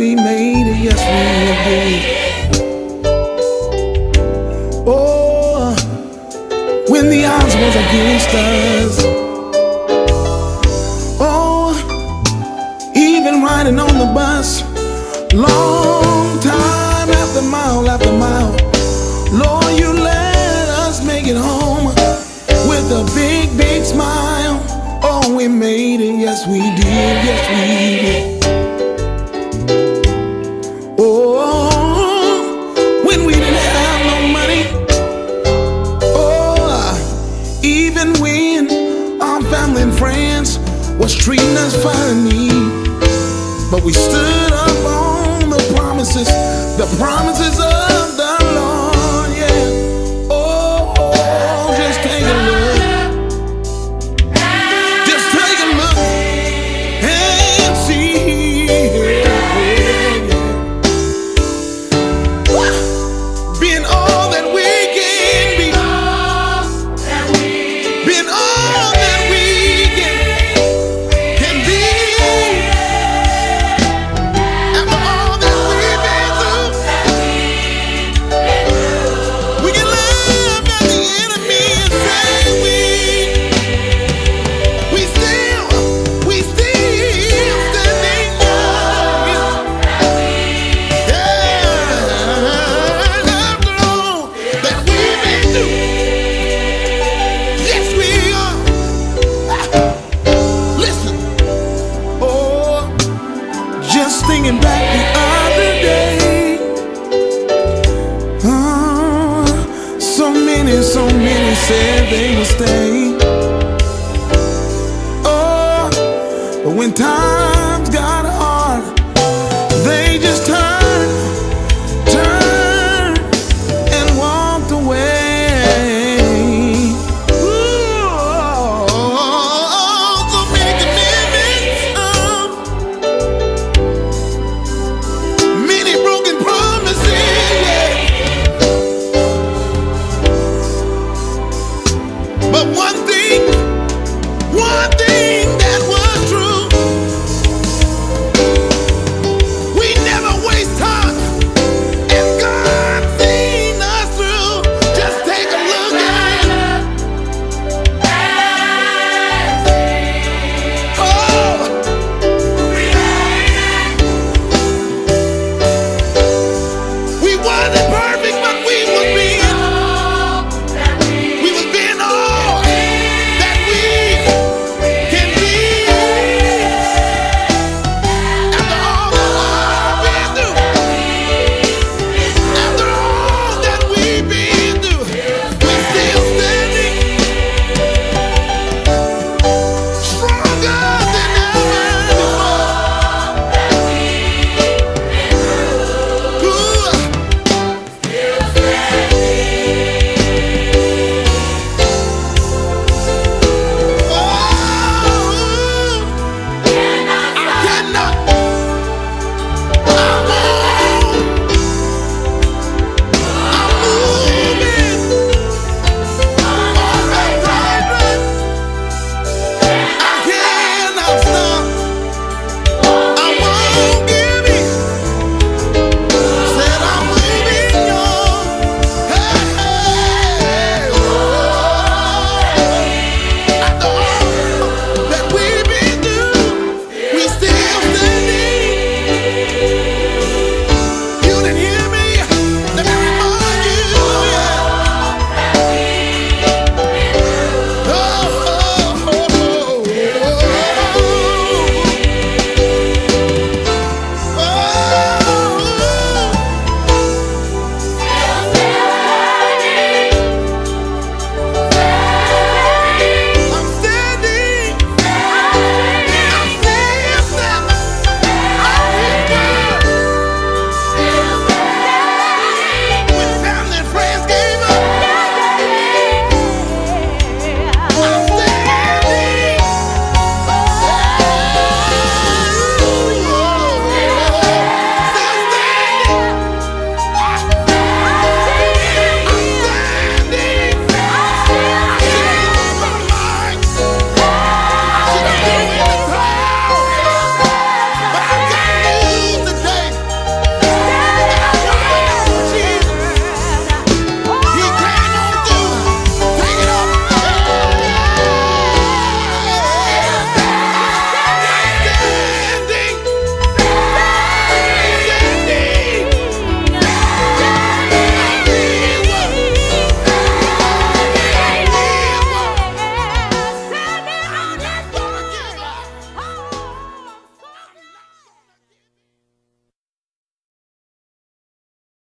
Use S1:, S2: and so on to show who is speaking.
S1: We made it, yes we did. Oh, when the odds was against us. Oh, even riding on the bus, long time after mile after mile. Lord, you let us make it home with a big, big smile. Oh, we made it, yes we did, yes we did. Even when our family and friends was treating us funny. But we stood up on the promises, the promises of just thinking back the other day. Ah, so many, so many said they would stay. Oh, but when times got